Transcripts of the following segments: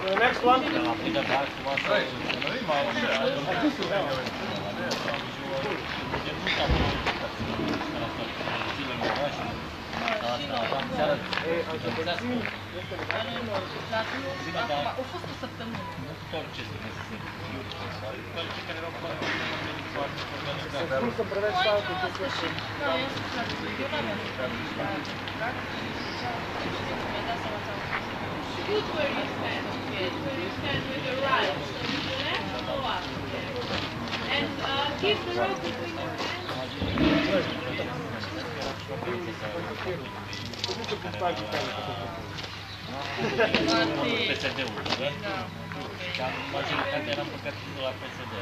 The next one. Au fost o săptămână. Shoot where you stand, kid. Where you stand with your right. So with your left, go up. And uh, keep the rope between your hands. Não, não. Dar majoritatea eram păcați de la PSD.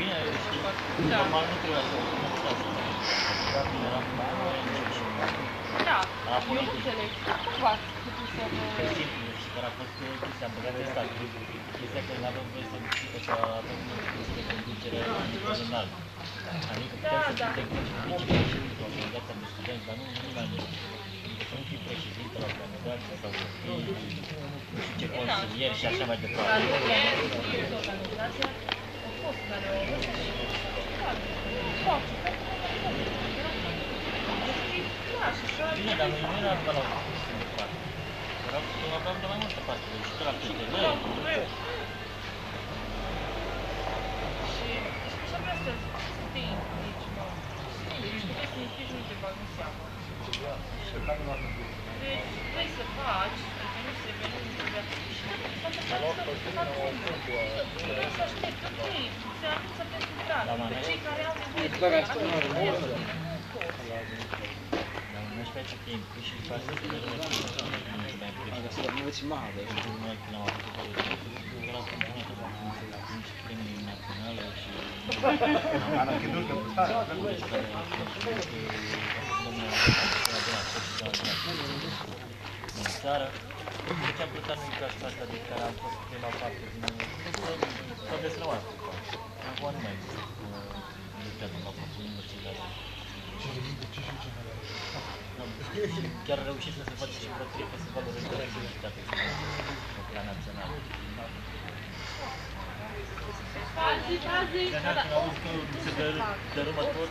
Bine, știi, normal nu trebuia să o fac asta. Eram Da, la eu nu politic. înțeleg. Cum v-ați putut să vă... Pe simplu, și care a fost chestia, am băgat de stat. Chestia că nu avem voie să discută să avem cursul de conducere la nivel înalt. Adică putem să Da, discutăm cu vicepreședinte și cu organizația de studenți, dar nu nu mai mult. Adică să nu fii președinte la organizație sau să fii nu știu ce consilier și așa mai Dar departe. nu e organizația, au fost care au fost și... Foarte, Da, și așa... Bine, dar noi nu eram doar la un curs de parte. Erau, aveam de mai multă parte, și de la PTV, Și și vrea să stii aici, mă. Deci nu vezi nici nici nu te bag în seamă. Deci vrei să faci, adică nu se vede, nu se vede. Și toată Vrei să aștepți, ok, se anunță pentru grad. Pe cei care au nevoie de grad, nu Dar nu știu ce timp, și după asta să vedem ce nu știu mai Aga seda ma võtsin maha tegelikult. Nu mai când am avut o era componentă la nici premii naționale și Hanno anche tu che portare. În țară. Deci am plătat noi ca asta de care am fost prima parte din s-a deslăuat. Acum nu mai există. Lucrează la faptul universitate. Chiar reușit să se face și vreo trei festivaluri de universitate pe plan național. Fazi, fazi. Dar când auzi că se dă- dărâmă tot,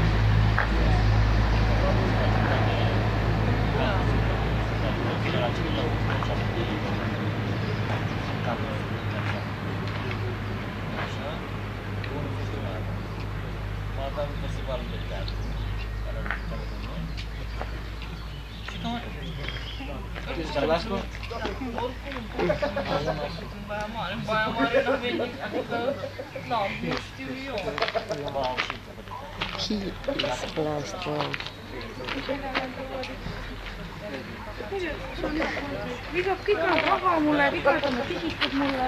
teatru. He is blessed one. Viga kõik on raha mulle, vigadame tihikad mulle.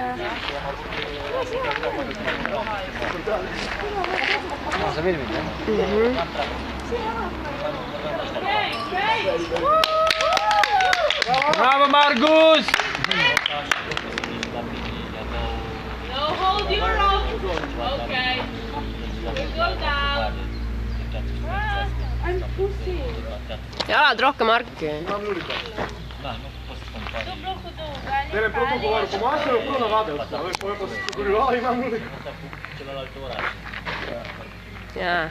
aa, sa filmid jah? Bravo Margus! No, hold your up. Okay. Down. I'm pushing. Ja, droga mark. Ja. Ja.